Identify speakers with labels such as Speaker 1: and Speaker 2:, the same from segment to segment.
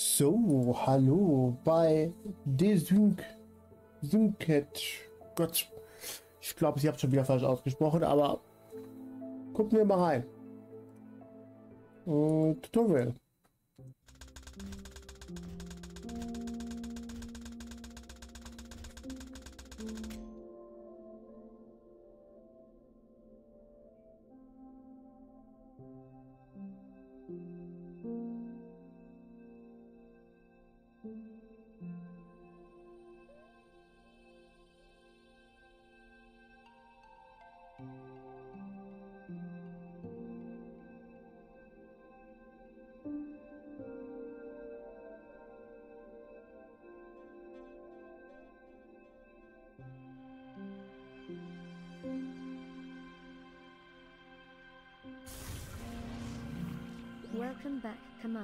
Speaker 1: So, hallo bei Desync. Syncat. Gott, ich glaube, ich habe schon wieder falsch ausgesprochen, aber gucken wir mal rein. Und Tutorial.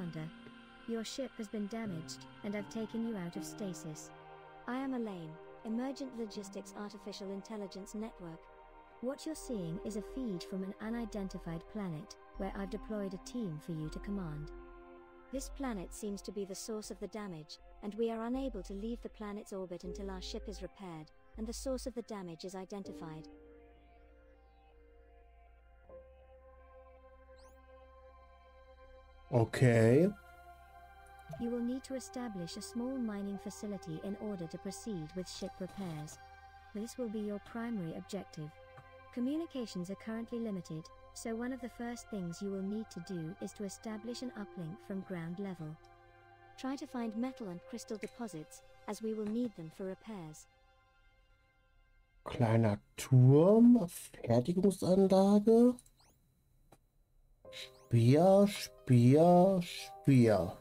Speaker 2: Commander. Your ship has been damaged, and I've taken you out of stasis. I am Elaine, Emergent Logistics Artificial Intelligence Network. What you're seeing is a feed from an unidentified planet, where I've deployed a team for you to command. This planet seems to be the source of the damage, and we are unable to leave the planet's orbit until our ship is repaired, and the source of the damage is identified.
Speaker 1: Okay.
Speaker 2: You will need to establish a small mining facility in order to proceed with ship repairs. This will be your primary objective. Communications are currently limited, so one of the first things you will need to do is to establish an uplink from ground level. Try to find metal and crystal deposits, as we will need them for repairs.
Speaker 1: Kleiner Turm, Fertigungsanlage. Speer, Speer, Speer.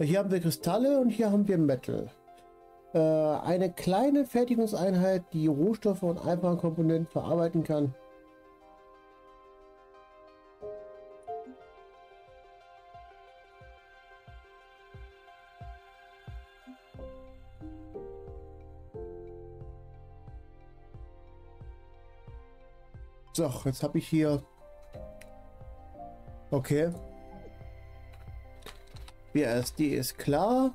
Speaker 1: Hier haben wir Kristalle und hier haben wir Metal. Äh, eine kleine Fertigungseinheit, die Rohstoffe und einfache Komponenten verarbeiten kann. So, jetzt habe ich hier... Okay. BSD ist klar.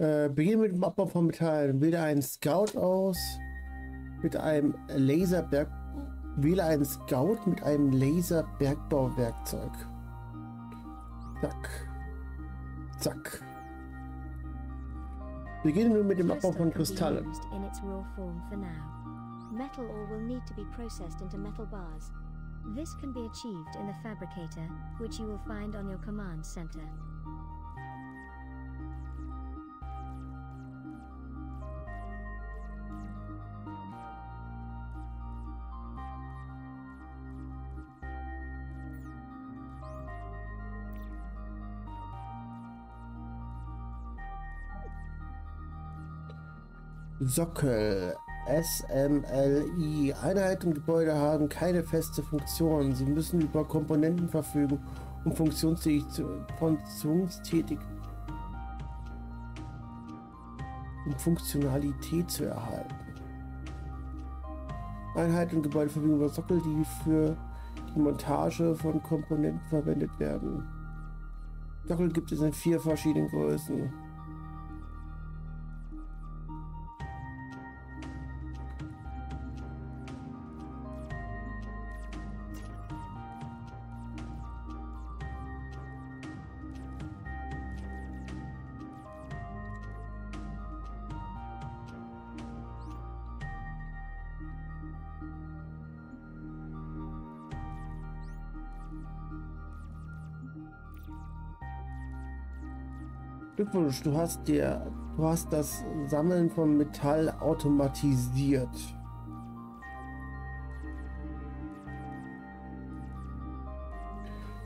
Speaker 1: Äh, beginnen mit dem Abbau von Metallen. Wähle einen Scout aus mit einem Laserberg. Wähle einen Scout mit einem Laserbergbauwerkzeug. Zack. Zack. Beginnen wir mit dem Abbau von Kristallen.
Speaker 2: Metal ore will need to be processed into metal bars. This can be achieved in the fabricator, which you will find on your command center.
Speaker 1: Sockel. SMLI. Einheiten und Gebäude haben keine feste Funktion. Sie müssen über Komponenten verfügen, um funktionstätig zu, funktionstätig um Funktionalität zu erhalten. Einheiten und Gebäude verfügen über Sockel, die für die Montage von Komponenten verwendet werden. Sockel gibt es in vier verschiedenen Größen. Glückwunsch, du hast dir, du hast das Sammeln von Metall automatisiert.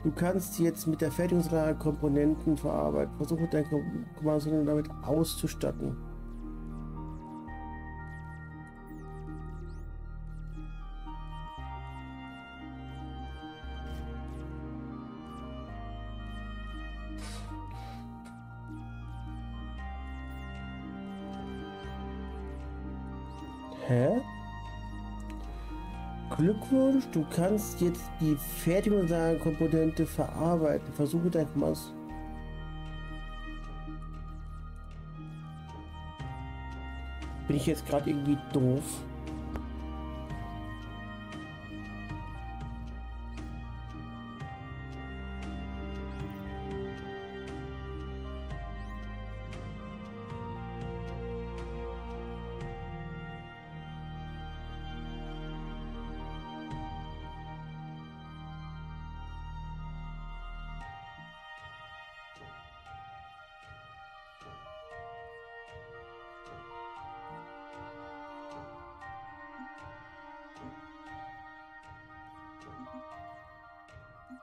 Speaker 1: Du kannst jetzt mit der Fertigungsreihe Komponenten verarbeiten. Versuche dein Kommando damit auszustatten. Glückwunsch, du kannst jetzt die Fertigung deiner Komponente verarbeiten. Versuche dein Maus. Bin ich jetzt gerade irgendwie doof?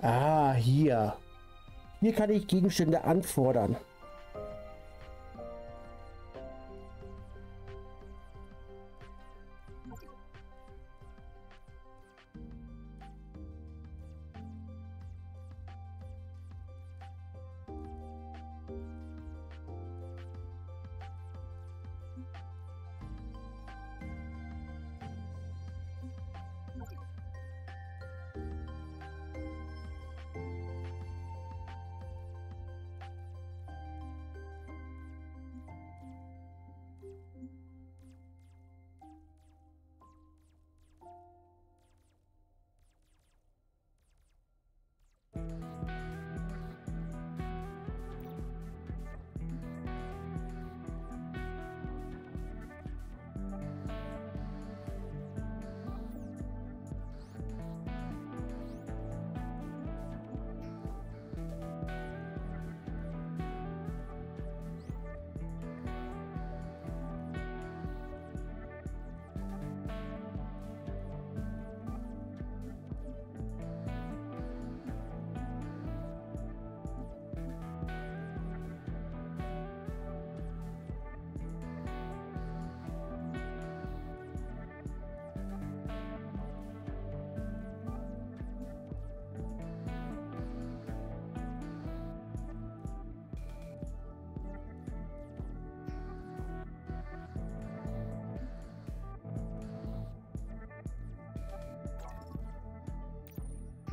Speaker 1: Ah, hier. Hier kann ich Gegenstände anfordern.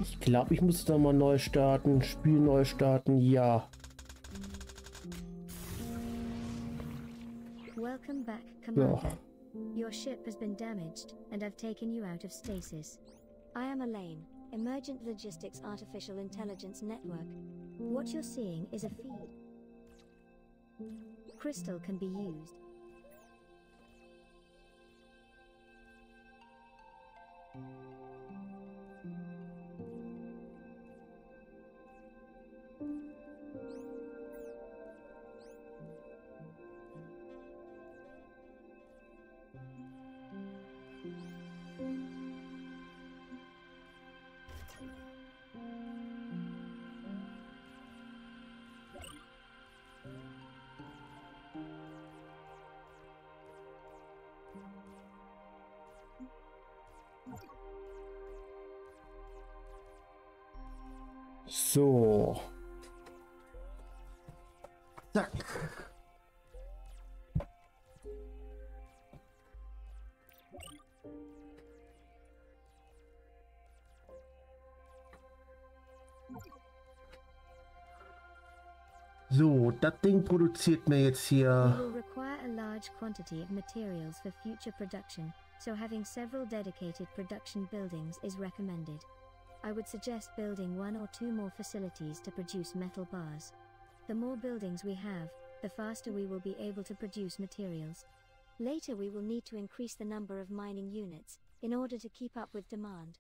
Speaker 1: Ich glaube, ich muss da mal neu starten. Spiel neu starten, ja.
Speaker 2: Welcome back, Commander. Ja. Your ship has been damaged, and I've taken you out of stasis. I am Elaine, Emergent Logistics Artificial Intelligence Network. What you're seeing is a feed. Crystal can be used.
Speaker 1: So, das Ding produziert mir jetzt hier.
Speaker 2: will require a large quantity of materials for future production, so having several dedicated production buildings is recommended. I would suggest building one or two more facilities to produce metal bars. The more buildings we have, the faster we will be able to produce materials. Later, we will need to increase the number of mining units in order to keep up with demand.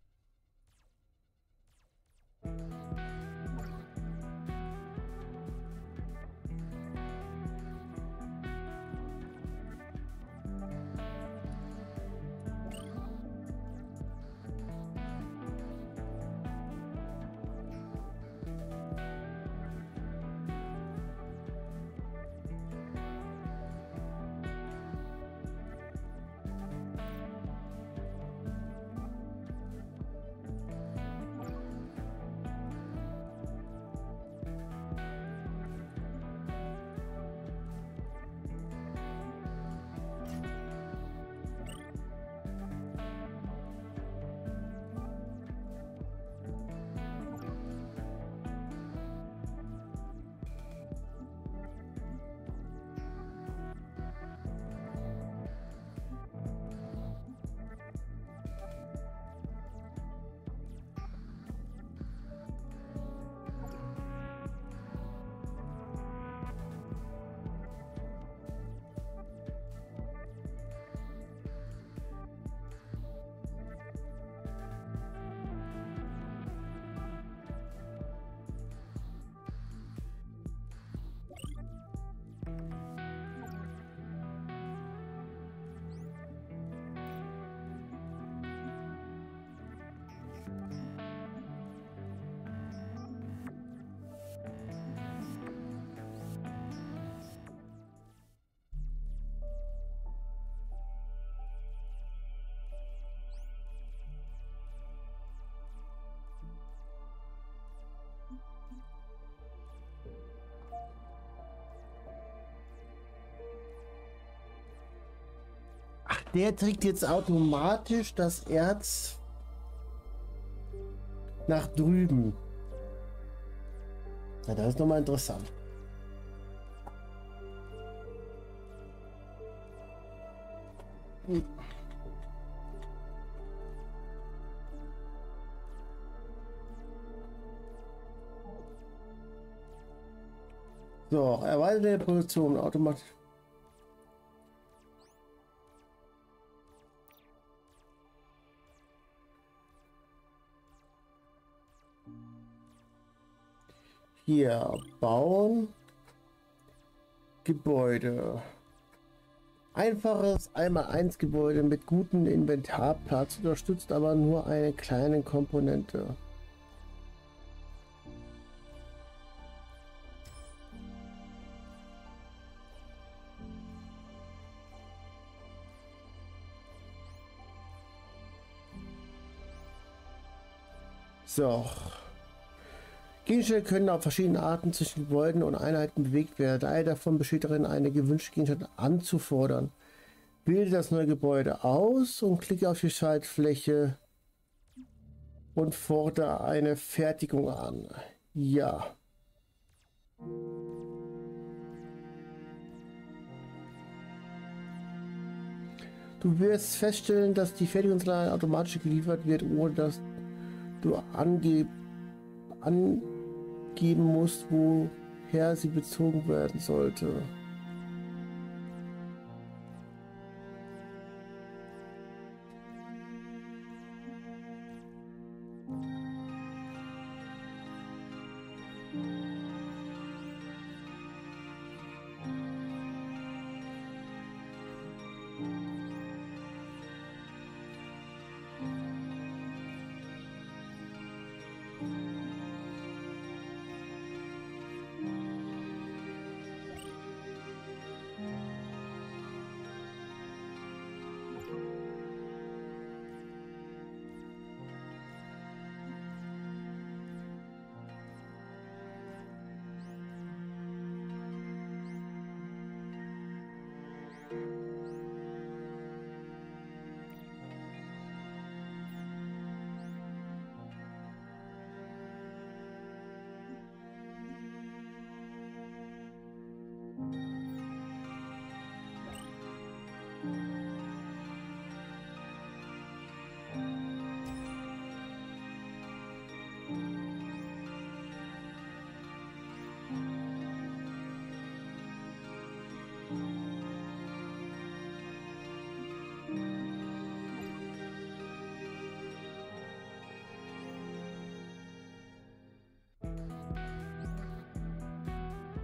Speaker 1: Der trägt jetzt automatisch das Erz nach drüben. Na, das ist nochmal interessant. Hm. So, erweiterte Produktion automatisch. Hier bauen. Gebäude. Einfaches einmal eins Gebäude mit gutem Inventarplatz unterstützt aber nur eine kleine Komponente. So. Gegenstände können auf verschiedene Arten zwischen Gebäuden und Einheiten bewegt werden. Eine davon besteht darin, eine gewünschte Gegenstand anzufordern. Wähle das neue Gebäude aus und klicke auf die Schaltfläche und fordere eine Fertigung an. Ja. Du wirst feststellen, dass die Fertigungslage automatisch geliefert wird, ohne dass du ange angeben musst, woher sie bezogen werden sollte.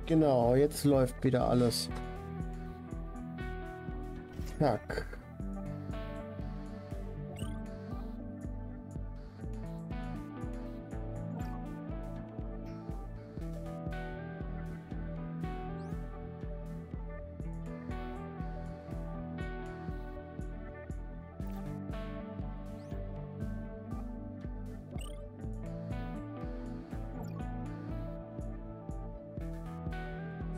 Speaker 1: Genau, jetzt läuft wieder alles. Zack.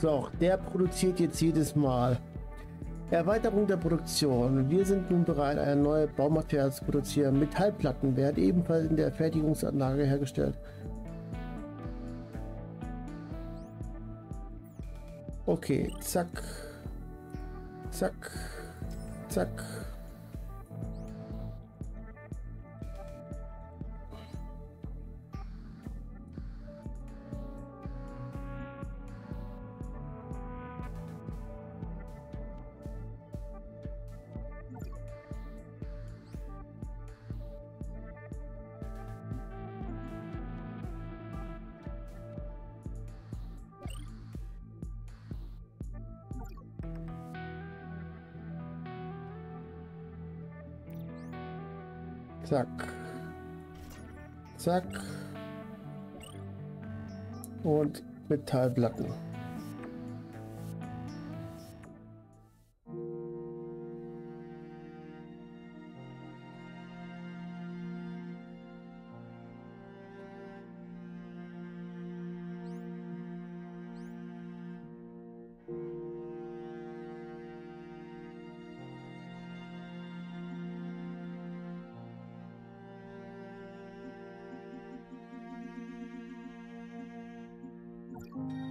Speaker 1: So, der produziert jetzt jedes Mal. Erweiterung der Produktion. Wir sind nun bereit, eine neue Baumaterial zu produzieren. Metallplatten werden ebenfalls in der Fertigungsanlage hergestellt. Okay, zack. Zack. Zack. Zack. Zack. Und Metallplatten. Música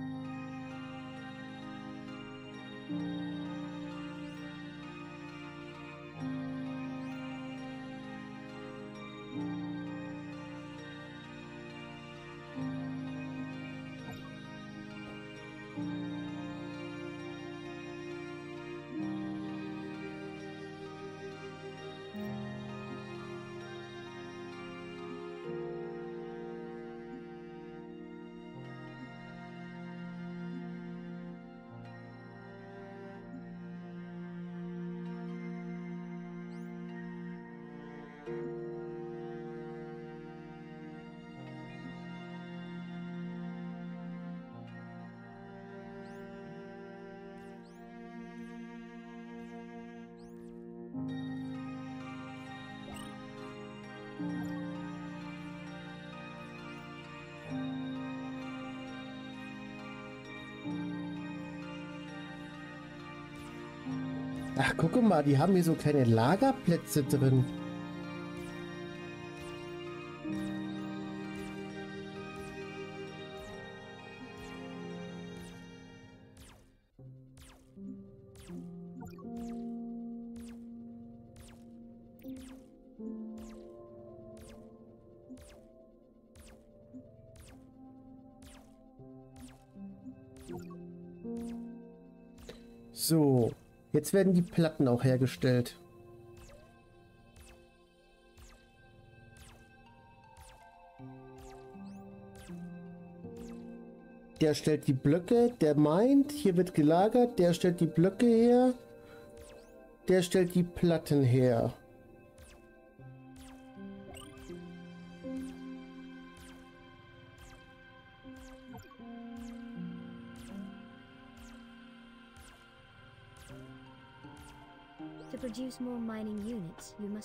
Speaker 1: Ach, guck mal, die haben hier so kleine Lagerplätze drin. So, jetzt werden die Platten auch hergestellt. Der stellt die Blöcke, der meint, hier wird gelagert, der stellt die Blöcke her, der stellt die Platten her.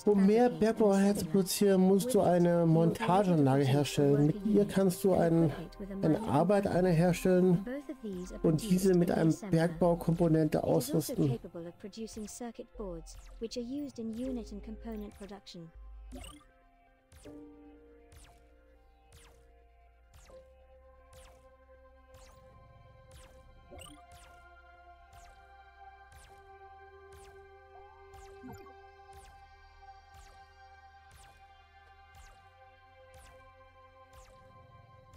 Speaker 1: Um mehr
Speaker 2: fabricate
Speaker 1: Bergbauer
Speaker 2: and
Speaker 1: zu produzieren, musst du eine Montageanlage herstellen. Mit ihr kannst du einen, eine herstellen
Speaker 2: of these are
Speaker 1: und diese mit einem. Bergbaukomponente ausrüsten.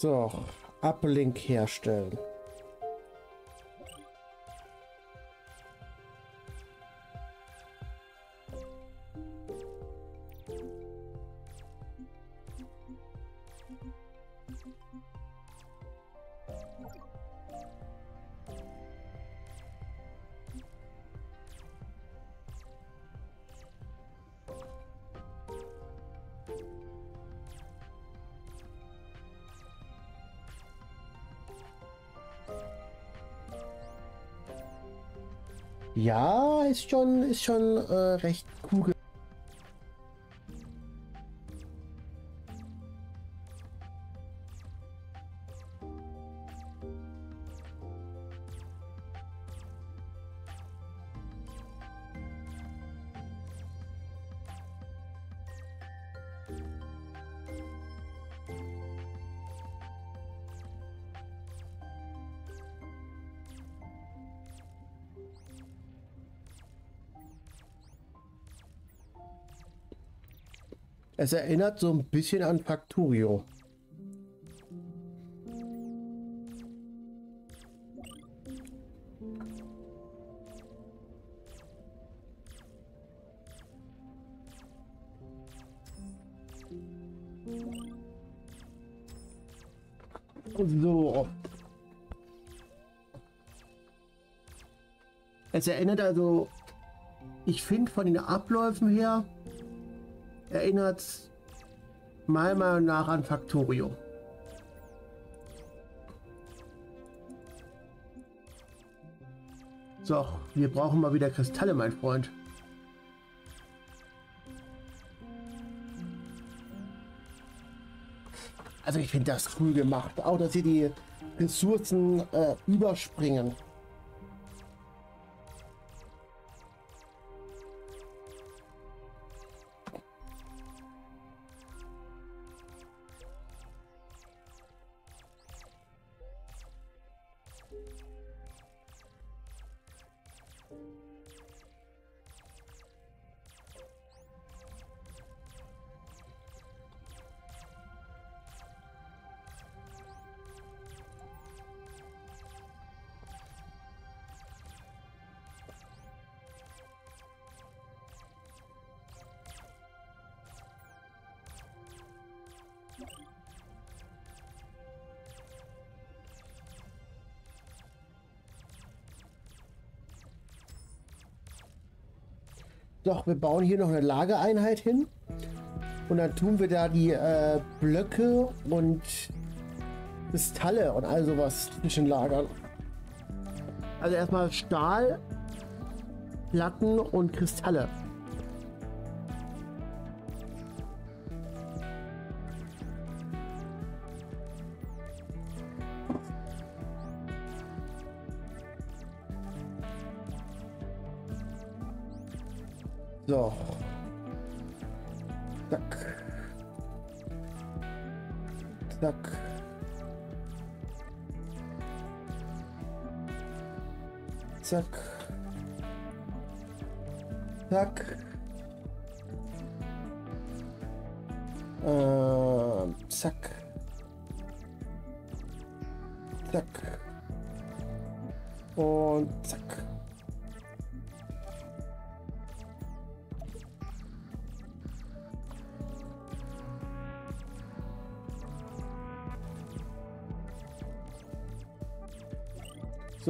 Speaker 1: So, Uplink herstellen. Ist schon, äh, recht cool. Es erinnert so ein bisschen an Factorio. So. Es erinnert also, ich finde von den Abläufen her, erinnert meiner Meinung nach an Factorio. So, wir brauchen mal wieder Kristalle, mein Freund. Also ich finde das cool gemacht. Auch, dass sie die Ressourcen äh, überspringen. Doch, wir bauen hier noch eine Lagereinheit hin. Und dann tun wir da die äh, Blöcke und Kristalle und all sowas zwischen lagern. Also erstmal Stahl, Platten und Kristalle.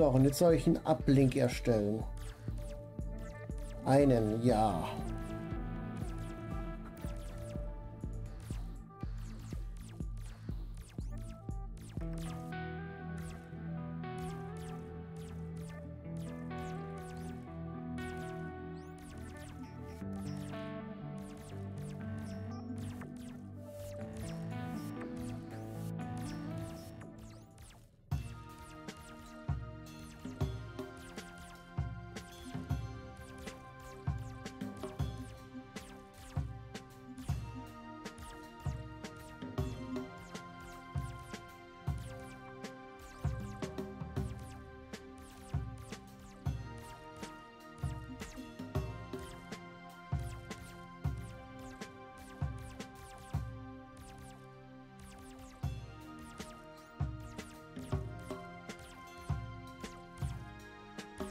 Speaker 1: So, und jetzt soll ich einen Uplink erstellen. Einen, ja.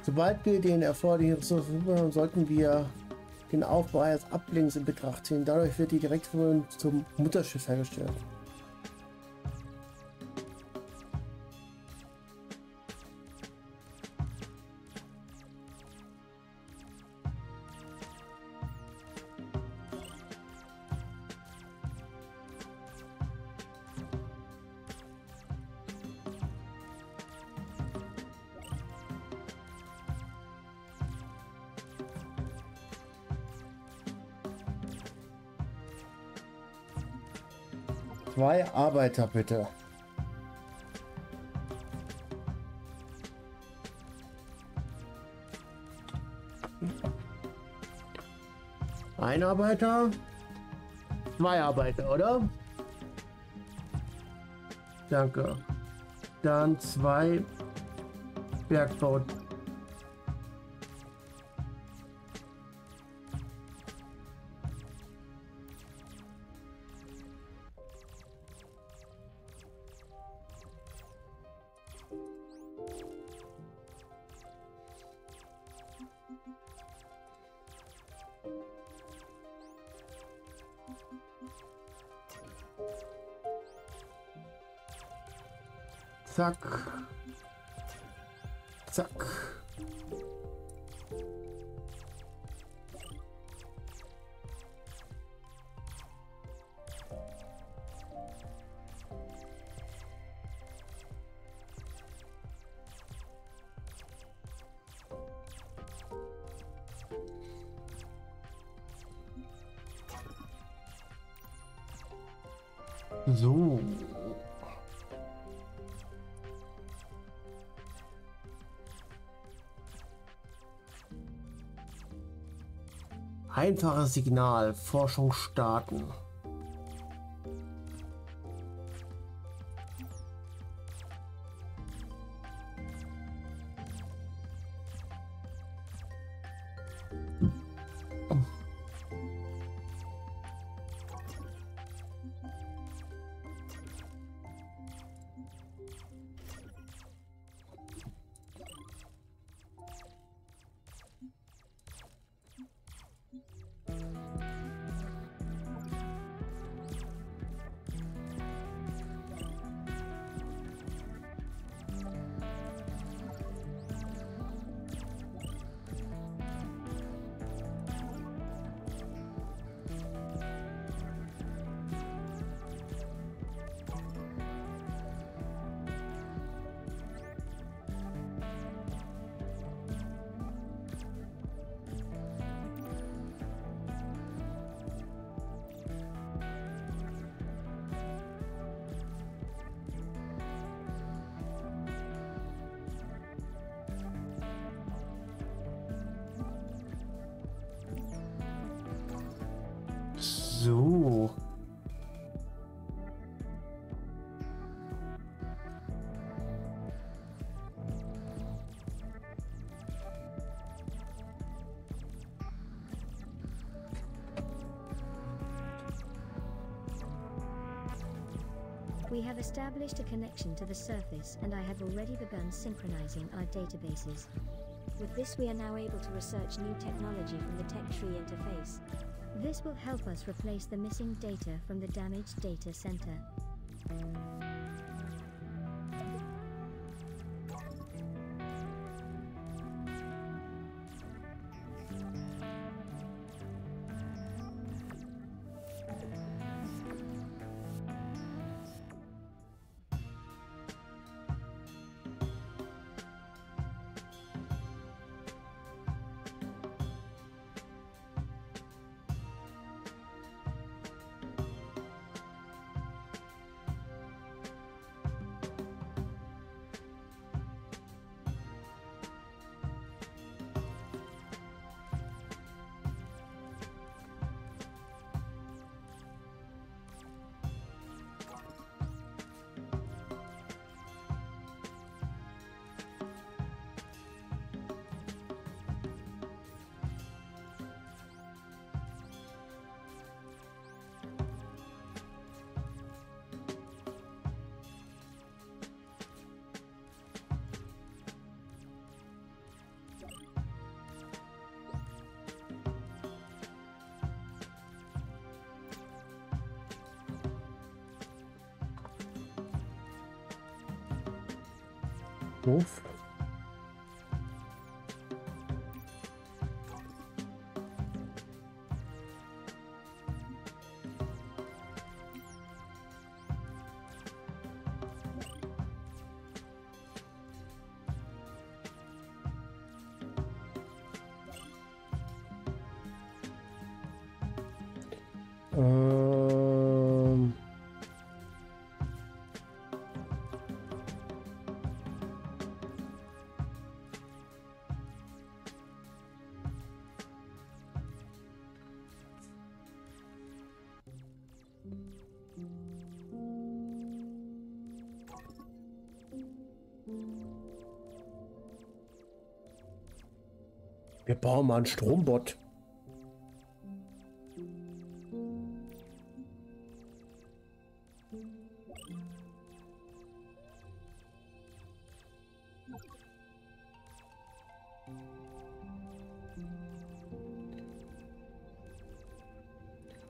Speaker 1: Sobald wir den erforderlichen Ressourcen haben, sollten wir den Aufbau eines Ablinks in Betracht ziehen. Dadurch wird die Direktverbindung zum Mutterschiff hergestellt. Zwei Arbeiter bitte. Ein Arbeiter, zwei Arbeiter, oder? Danke. Dann zwei Bergbau Zack. Einfaches Signal. Forschung starten.
Speaker 2: We have established a connection to the surface and I have already begun synchronizing our databases. With this we are now able to research new technology from the tech tree interface. This will help us replace the missing data from the damaged data center.
Speaker 1: Doof. Wir bauen mal einen Strombot.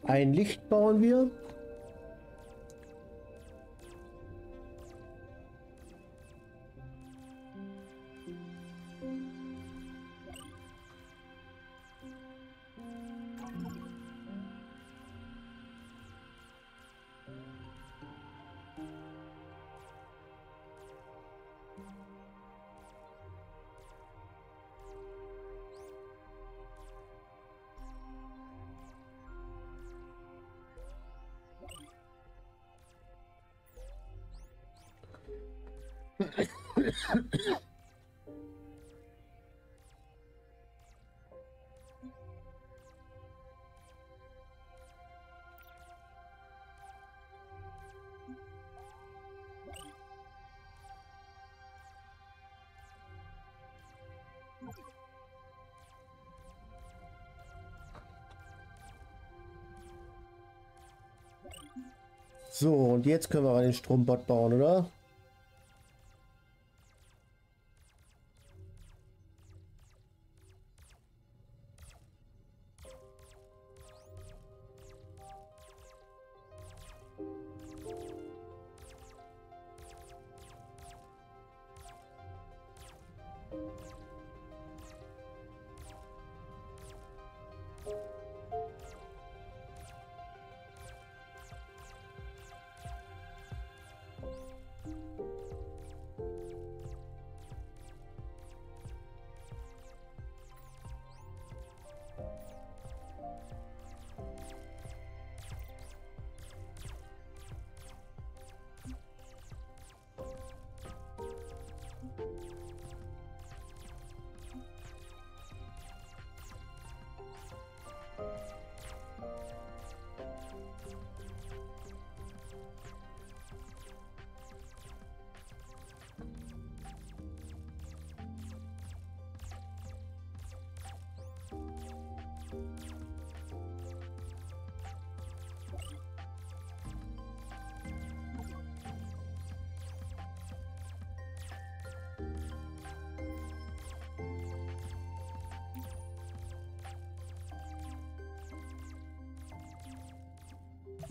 Speaker 1: Ein Licht bauen wir. So, und jetzt können wir einen Strombot bauen, oder?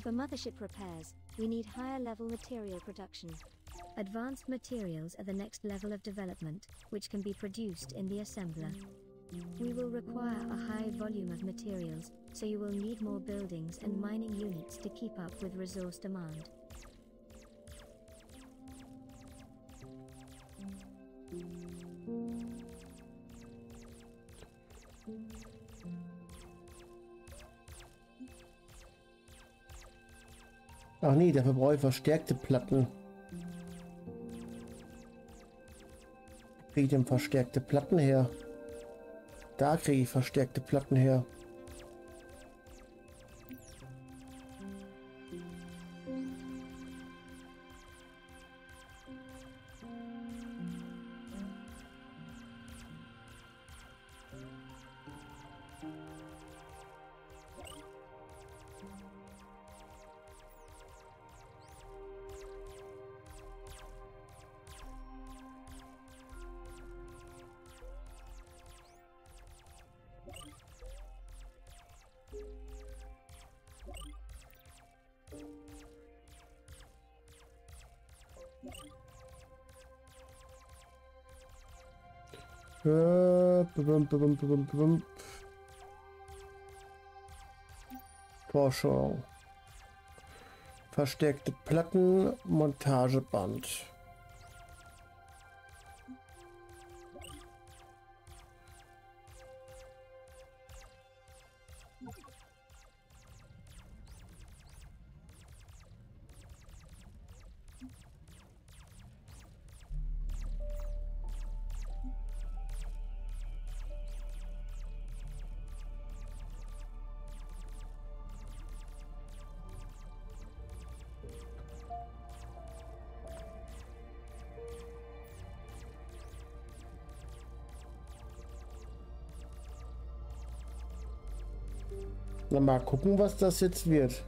Speaker 2: For mothership repairs, we need higher level material production. Advanced materials are the next level of development, which can be produced in the assembler. We will require a high volume of materials, so you will need more buildings and mining units to keep up with resource demand.
Speaker 1: Ach nee, dafür brauche ich verstärkte Platten. Kriege ich denn verstärkte Platten her? Da kriege ich verstärkte Platten her. Vorschau. Verstärkte Platten, Montageband. Mal gucken, was das jetzt wird.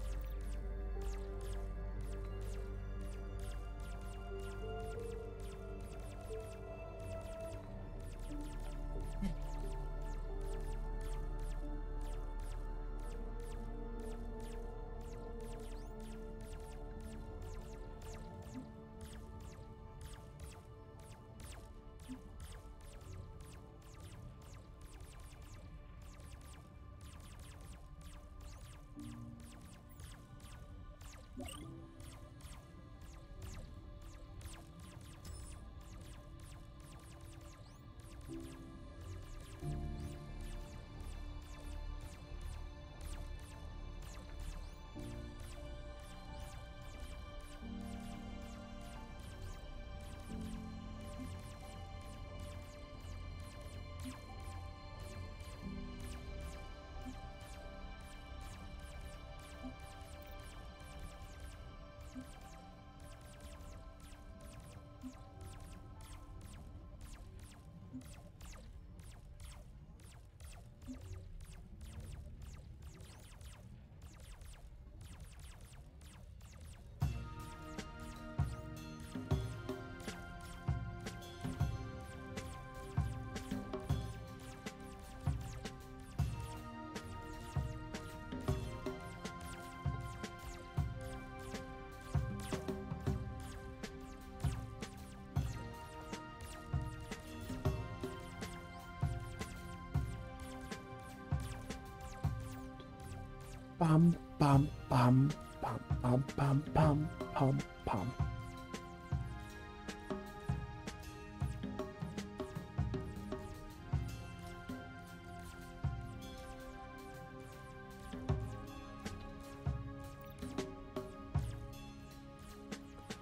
Speaker 1: Bam, bam, bam, bam, bam, bam, bam, bam, bam.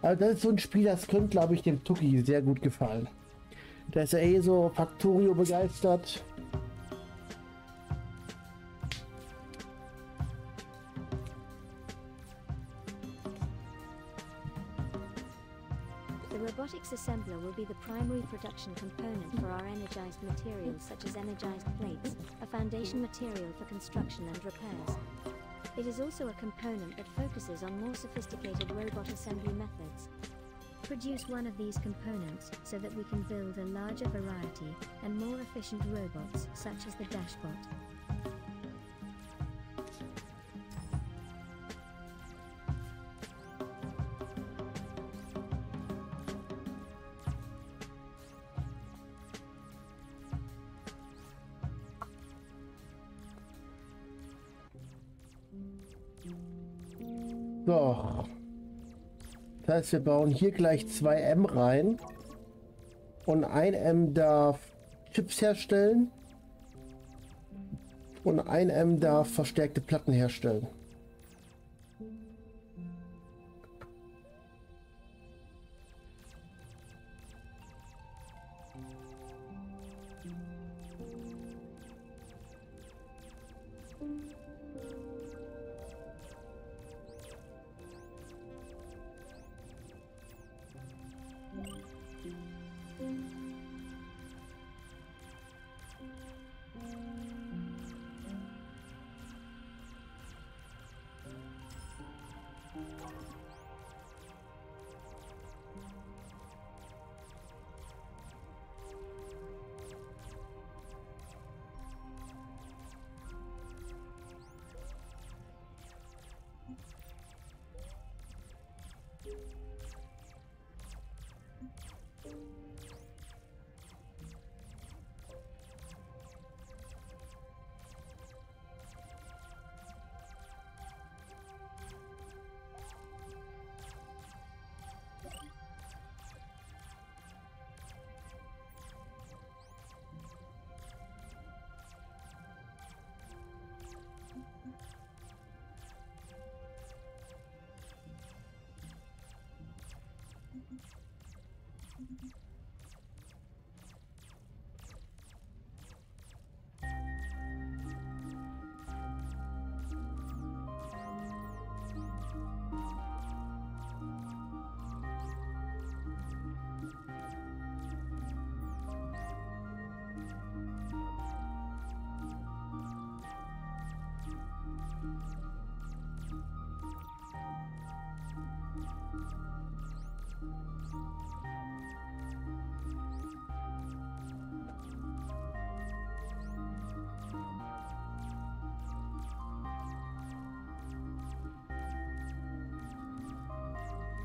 Speaker 1: Also das ist so ein Spiel, das könnte, glaube ich, dem Tuki sehr gut gefallen. Der ist ja eh so Factorio begeistert.
Speaker 2: Be the primary production component for our energized materials such as energized plates, a foundation material for construction and repairs. It is also a component that focuses on more sophisticated robot assembly methods. Produce one of these components so that we can build a larger variety and more efficient robots such as the Dashbot.
Speaker 1: So. Das heißt, wir bauen hier gleich zwei M rein. Und ein M darf Chips herstellen. Und ein M darf verstärkte Platten herstellen.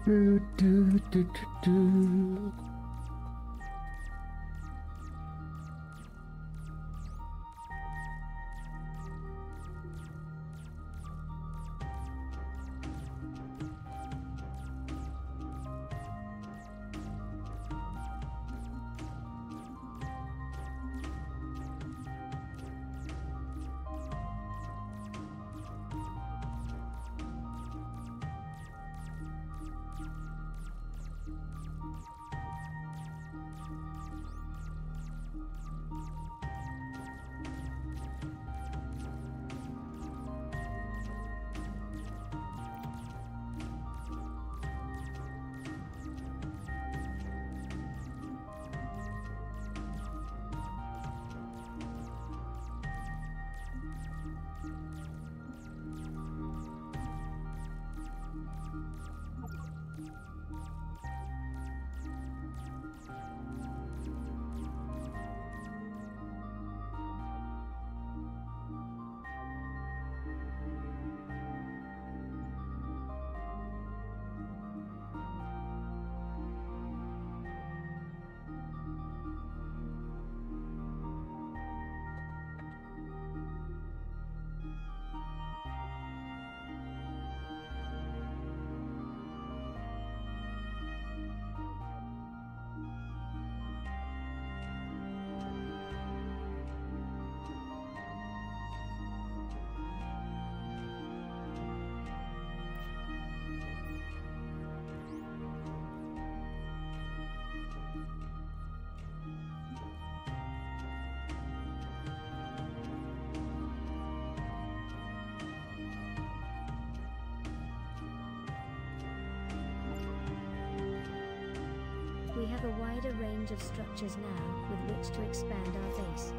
Speaker 1: Du, du, du, du,
Speaker 2: We a wider range of structures now with which to expand our base.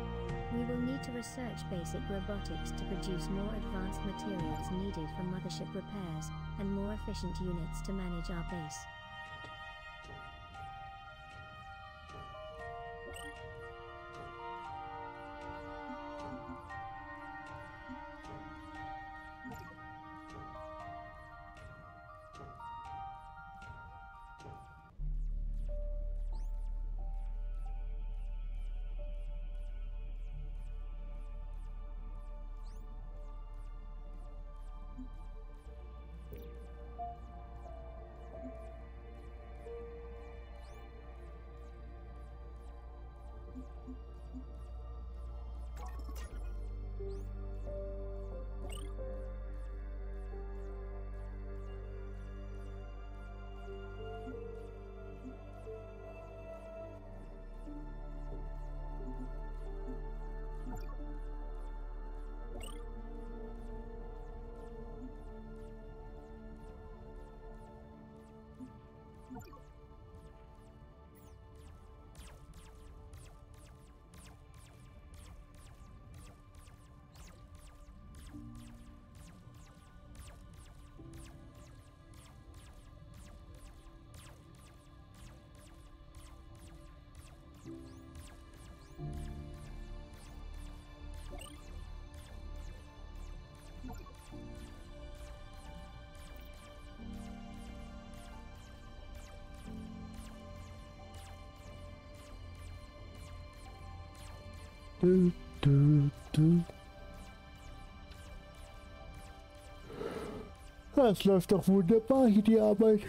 Speaker 2: We will need to research basic robotics to produce more advanced materials needed for mothership repairs, and more efficient units to manage our base.
Speaker 1: Du, du, du. Das läuft doch wunderbar hier die Arbeit.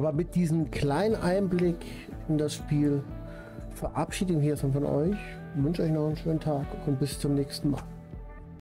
Speaker 1: Aber mit diesem kleinen Einblick in das Spiel verabschiede ich mich jetzt von euch, wünsche euch noch einen schönen Tag und bis zum nächsten Mal.